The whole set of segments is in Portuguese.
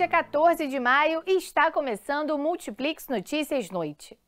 Hoje é 14 de maio e está começando o Multiplix Notícias Noite.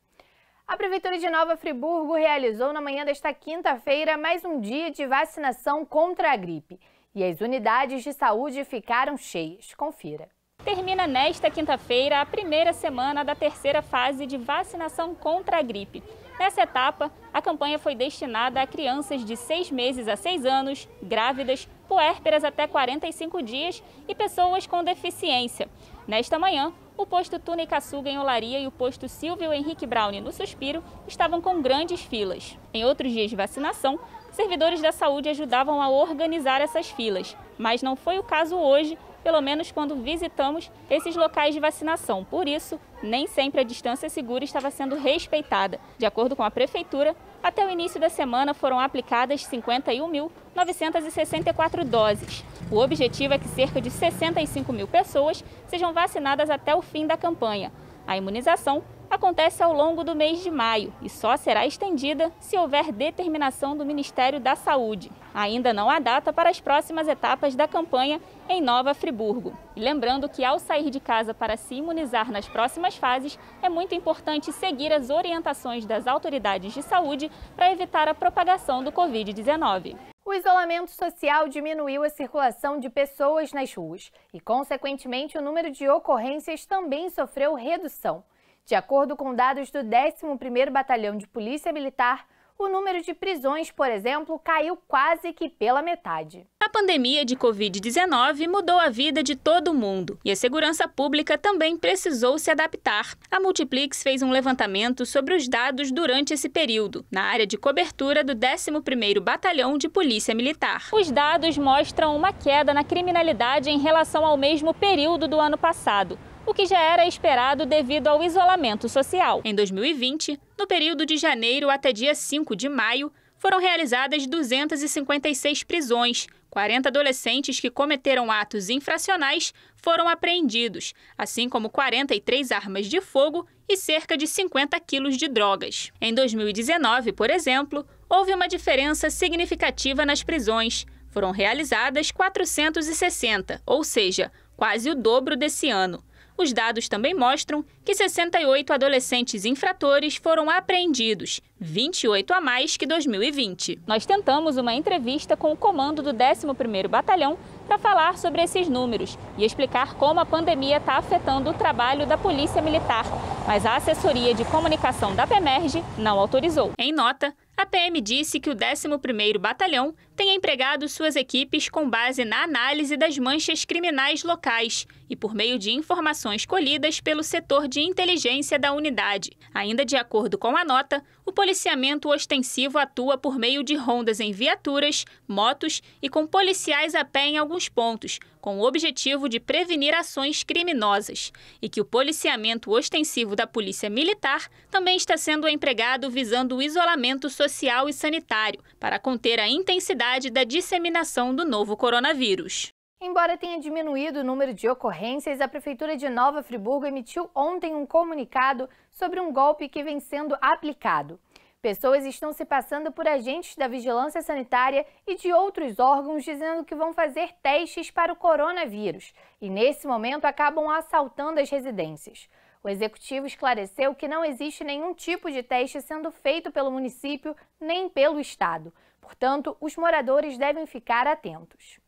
A Prefeitura de Nova Friburgo realizou na manhã desta quinta-feira mais um dia de vacinação contra a gripe. E as unidades de saúde ficaram cheias. Confira. Termina nesta quinta-feira a primeira semana da terceira fase de vacinação contra a gripe. Nessa etapa, a campanha foi destinada a crianças de 6 meses a 6 anos, grávidas, puérperas até 45 dias e pessoas com deficiência. Nesta manhã, o posto Tunicaçuga em Olaria e o posto Silvio Henrique Brown no Suspiro estavam com grandes filas. Em outros dias de vacinação, servidores da saúde ajudavam a organizar essas filas, mas não foi o caso hoje, pelo menos quando visitamos esses locais de vacinação. Por isso, nem sempre a distância segura estava sendo respeitada. De acordo com a Prefeitura, até o início da semana foram aplicadas 51.964 doses. O objetivo é que cerca de 65 mil pessoas sejam vacinadas até o fim da campanha. A imunização acontece ao longo do mês de maio e só será estendida se houver determinação do Ministério da Saúde. Ainda não há data para as próximas etapas da campanha em Nova Friburgo. E lembrando que ao sair de casa para se imunizar nas próximas fases, é muito importante seguir as orientações das autoridades de saúde para evitar a propagação do Covid-19. O isolamento social diminuiu a circulação de pessoas nas ruas e, consequentemente, o número de ocorrências também sofreu redução. De acordo com dados do 11º Batalhão de Polícia Militar, o número de prisões, por exemplo, caiu quase que pela metade. A pandemia de Covid-19 mudou a vida de todo mundo e a segurança pública também precisou se adaptar. A Multiplix fez um levantamento sobre os dados durante esse período, na área de cobertura do 11º Batalhão de Polícia Militar. Os dados mostram uma queda na criminalidade em relação ao mesmo período do ano passado o que já era esperado devido ao isolamento social. Em 2020, no período de janeiro até dia 5 de maio, foram realizadas 256 prisões. 40 adolescentes que cometeram atos infracionais foram apreendidos, assim como 43 armas de fogo e cerca de 50 quilos de drogas. Em 2019, por exemplo, houve uma diferença significativa nas prisões. Foram realizadas 460, ou seja, quase o dobro desse ano. Os dados também mostram que 68 adolescentes infratores foram apreendidos, 28 a mais que 2020. Nós tentamos uma entrevista com o comando do 11º Batalhão para falar sobre esses números e explicar como a pandemia está afetando o trabalho da Polícia Militar, mas a assessoria de comunicação da PEMERGE não autorizou. Em nota, a PM disse que o 11º Batalhão tem empregado suas equipes com base na análise das manchas criminais locais e por meio de informações colhidas pelo setor de inteligência da unidade. Ainda de acordo com a nota, o policiamento ostensivo atua por meio de rondas em viaturas, motos e com policiais a pé em alguns pontos, com o objetivo de prevenir ações criminosas, e que o policiamento ostensivo da Polícia Militar também está sendo empregado visando o isolamento social e sanitário, para conter a intensidade da disseminação do novo coronavírus. Embora tenha diminuído o número de ocorrências, a Prefeitura de Nova Friburgo emitiu ontem um comunicado sobre um golpe que vem sendo aplicado. Pessoas estão se passando por agentes da vigilância sanitária e de outros órgãos dizendo que vão fazer testes para o coronavírus e, nesse momento, acabam assaltando as residências. O executivo esclareceu que não existe nenhum tipo de teste sendo feito pelo município nem pelo Estado. Portanto, os moradores devem ficar atentos.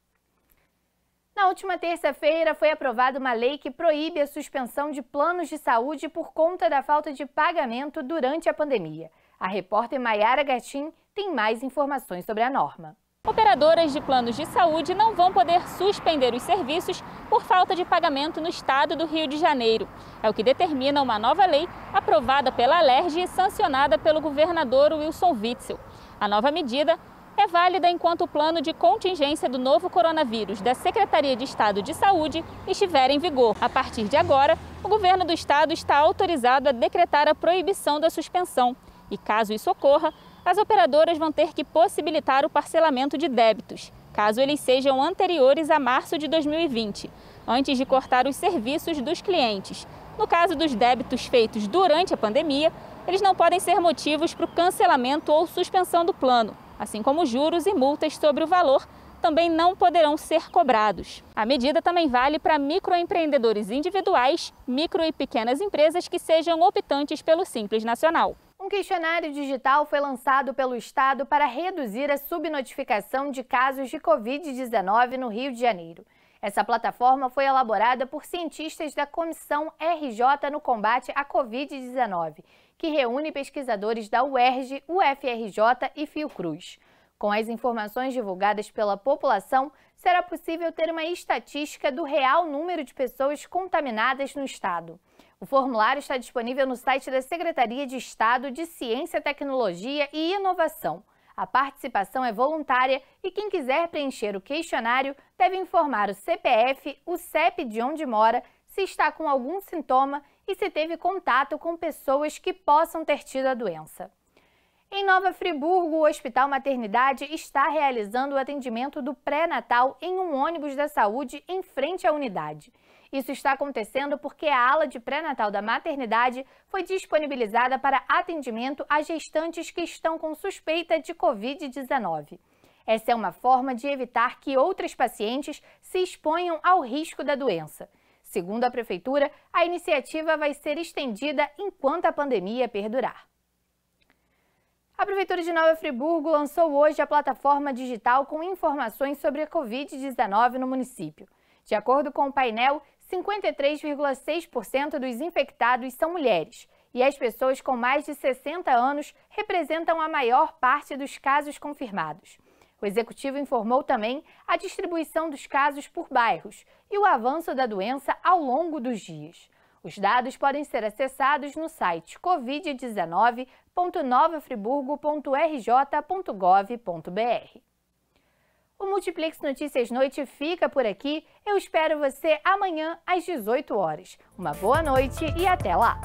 Na última terça-feira, foi aprovada uma lei que proíbe a suspensão de planos de saúde por conta da falta de pagamento durante a pandemia. A repórter Maiara Gatim tem mais informações sobre a norma. Operadoras de planos de saúde não vão poder suspender os serviços por falta de pagamento no estado do Rio de Janeiro. É o que determina uma nova lei aprovada pela Alerj e sancionada pelo governador Wilson Witzel. A nova medida é válida enquanto o plano de contingência do novo coronavírus da Secretaria de Estado de Saúde estiver em vigor. A partir de agora, o governo do estado está autorizado a decretar a proibição da suspensão. E caso isso ocorra, as operadoras vão ter que possibilitar o parcelamento de débitos, caso eles sejam anteriores a março de 2020, antes de cortar os serviços dos clientes. No caso dos débitos feitos durante a pandemia, eles não podem ser motivos para o cancelamento ou suspensão do plano, assim como juros e multas sobre o valor também não poderão ser cobrados. A medida também vale para microempreendedores individuais, micro e pequenas empresas que sejam optantes pelo Simples Nacional. Questionário digital foi lançado pelo Estado para reduzir a subnotificação de casos de Covid-19 no Rio de Janeiro. Essa plataforma foi elaborada por cientistas da Comissão RJ no combate à Covid-19, que reúne pesquisadores da UERJ, UFRJ e Fiocruz. Com as informações divulgadas pela população, será possível ter uma estatística do real número de pessoas contaminadas no estado. O formulário está disponível no site da Secretaria de Estado de Ciência, Tecnologia e Inovação. A participação é voluntária e quem quiser preencher o questionário deve informar o CPF, o CEP de onde mora, se está com algum sintoma e se teve contato com pessoas que possam ter tido a doença. Em Nova Friburgo, o Hospital Maternidade está realizando o atendimento do pré-natal em um ônibus da saúde em frente à unidade. Isso está acontecendo porque a ala de pré-natal da maternidade foi disponibilizada para atendimento a gestantes que estão com suspeita de Covid-19. Essa é uma forma de evitar que outras pacientes se exponham ao risco da doença. Segundo a Prefeitura, a iniciativa vai ser estendida enquanto a pandemia perdurar. A Prefeitura de Nova Friburgo lançou hoje a plataforma digital com informações sobre a Covid-19 no município. De acordo com o painel, 53,6% dos infectados são mulheres e as pessoas com mais de 60 anos representam a maior parte dos casos confirmados. O executivo informou também a distribuição dos casos por bairros e o avanço da doença ao longo dos dias. Os dados podem ser acessados no site covid19.novafriburgo.rj.gov.br. O Multiplex Notícias Noite fica por aqui. Eu espero você amanhã às 18 horas. Uma boa noite e até lá!